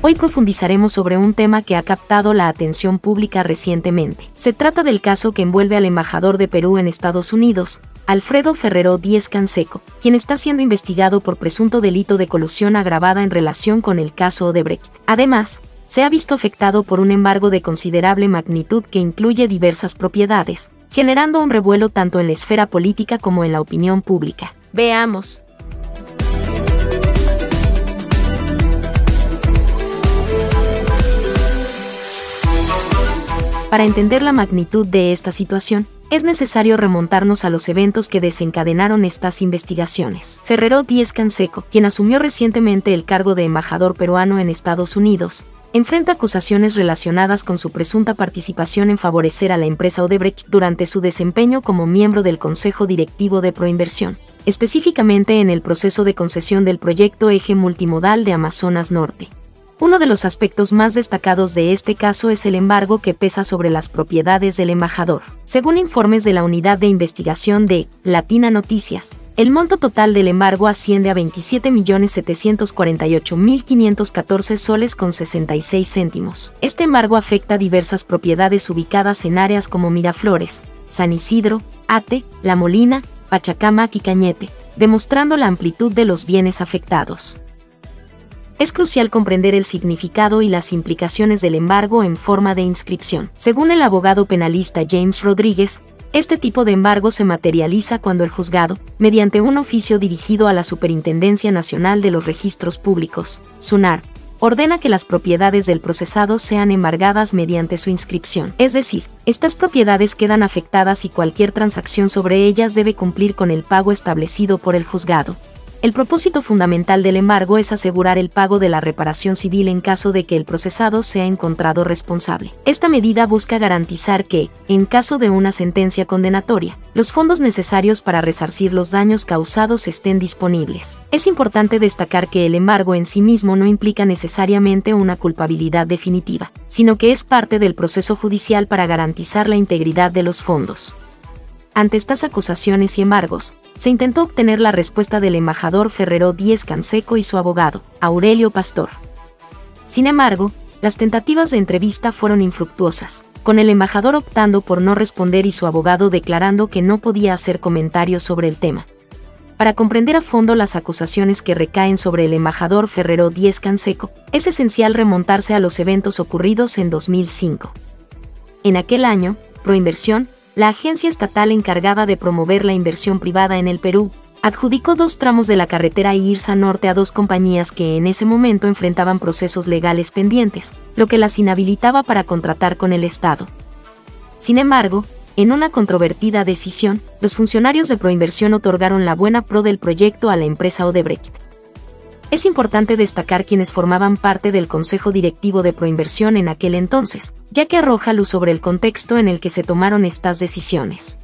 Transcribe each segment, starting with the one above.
Hoy profundizaremos sobre un tema que ha captado la atención pública recientemente. Se trata del caso que envuelve al embajador de Perú en Estados Unidos, Alfredo Ferrero Díez Canseco, quien está siendo investigado por presunto delito de colusión agravada en relación con el caso Odebrecht. Además, se ha visto afectado por un embargo de considerable magnitud que incluye diversas propiedades, generando un revuelo tanto en la esfera política como en la opinión pública. Veamos. Para entender la magnitud de esta situación, es necesario remontarnos a los eventos que desencadenaron estas investigaciones. Ferrero Díez Canseco, quien asumió recientemente el cargo de embajador peruano en Estados Unidos, enfrenta acusaciones relacionadas con su presunta participación en favorecer a la empresa Odebrecht durante su desempeño como miembro del Consejo Directivo de Proinversión, específicamente en el proceso de concesión del proyecto Eje Multimodal de Amazonas Norte. Uno de los aspectos más destacados de este caso es el embargo que pesa sobre las propiedades del embajador. Según informes de la Unidad de Investigación de Latina Noticias, el monto total del embargo asciende a 27.748.514 soles con 66 céntimos. Este embargo afecta diversas propiedades ubicadas en áreas como Miraflores, San Isidro, Ate, La Molina, Pachacamac y Cañete, demostrando la amplitud de los bienes afectados es crucial comprender el significado y las implicaciones del embargo en forma de inscripción. Según el abogado penalista James Rodríguez, este tipo de embargo se materializa cuando el juzgado, mediante un oficio dirigido a la Superintendencia Nacional de los Registros Públicos, SUNAR, ordena que las propiedades del procesado sean embargadas mediante su inscripción. Es decir, estas propiedades quedan afectadas y cualquier transacción sobre ellas debe cumplir con el pago establecido por el juzgado. El propósito fundamental del embargo es asegurar el pago de la reparación civil en caso de que el procesado sea encontrado responsable. Esta medida busca garantizar que, en caso de una sentencia condenatoria, los fondos necesarios para resarcir los daños causados estén disponibles. Es importante destacar que el embargo en sí mismo no implica necesariamente una culpabilidad definitiva, sino que es parte del proceso judicial para garantizar la integridad de los fondos. Ante estas acusaciones y embargos, se intentó obtener la respuesta del embajador Ferrero Díez Canseco y su abogado, Aurelio Pastor. Sin embargo, las tentativas de entrevista fueron infructuosas, con el embajador optando por no responder y su abogado declarando que no podía hacer comentarios sobre el tema. Para comprender a fondo las acusaciones que recaen sobre el embajador Ferrero Díez Canseco, es esencial remontarse a los eventos ocurridos en 2005. En aquel año, Proinversión, la agencia estatal encargada de promover la inversión privada en el Perú, adjudicó dos tramos de la carretera IRSA Norte a dos compañías que en ese momento enfrentaban procesos legales pendientes, lo que las inhabilitaba para contratar con el Estado. Sin embargo, en una controvertida decisión, los funcionarios de Proinversión otorgaron la buena pro del proyecto a la empresa Odebrecht. Es importante destacar quienes formaban parte del Consejo Directivo de Proinversión en aquel entonces, ya que arroja luz sobre el contexto en el que se tomaron estas decisiones.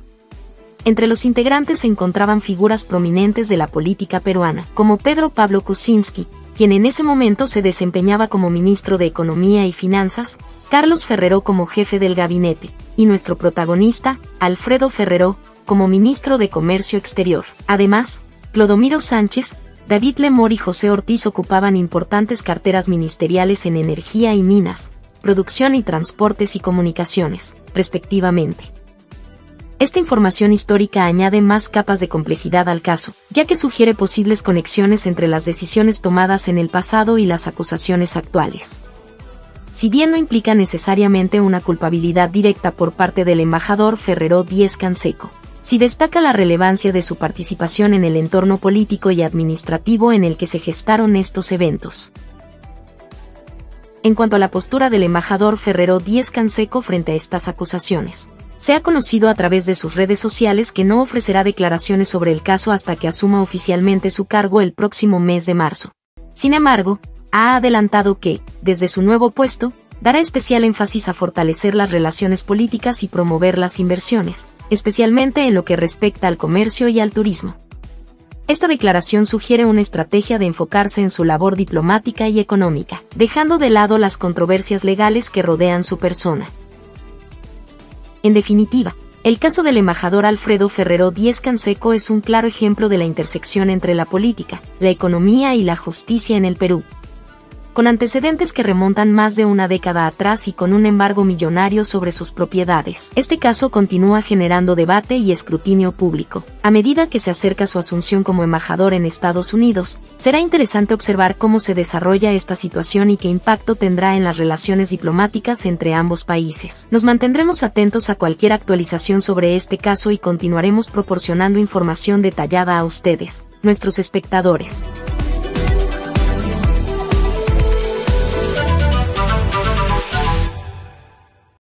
Entre los integrantes se encontraban figuras prominentes de la política peruana, como Pedro Pablo Kuczynski, quien en ese momento se desempeñaba como ministro de Economía y Finanzas, Carlos Ferrero como jefe del gabinete, y nuestro protagonista, Alfredo Ferrero, como ministro de Comercio Exterior. Además, Clodomiro Sánchez, David Lemor y José Ortiz ocupaban importantes carteras ministeriales en energía y minas, producción y transportes y comunicaciones, respectivamente. Esta información histórica añade más capas de complejidad al caso, ya que sugiere posibles conexiones entre las decisiones tomadas en el pasado y las acusaciones actuales. Si bien no implica necesariamente una culpabilidad directa por parte del embajador Ferrero Díez Canseco, si destaca la relevancia de su participación en el entorno político y administrativo en el que se gestaron estos eventos. En cuanto a la postura del embajador Ferrero Díez Canseco frente a estas acusaciones, se ha conocido a través de sus redes sociales que no ofrecerá declaraciones sobre el caso hasta que asuma oficialmente su cargo el próximo mes de marzo. Sin embargo, ha adelantado que, desde su nuevo puesto, dará especial énfasis a fortalecer las relaciones políticas y promover las inversiones, especialmente en lo que respecta al comercio y al turismo. Esta declaración sugiere una estrategia de enfocarse en su labor diplomática y económica, dejando de lado las controversias legales que rodean su persona. En definitiva, el caso del embajador Alfredo Ferrero Díez Canseco es un claro ejemplo de la intersección entre la política, la economía y la justicia en el Perú, con antecedentes que remontan más de una década atrás y con un embargo millonario sobre sus propiedades. Este caso continúa generando debate y escrutinio público. A medida que se acerca su asunción como embajador en Estados Unidos, será interesante observar cómo se desarrolla esta situación y qué impacto tendrá en las relaciones diplomáticas entre ambos países. Nos mantendremos atentos a cualquier actualización sobre este caso y continuaremos proporcionando información detallada a ustedes, nuestros espectadores.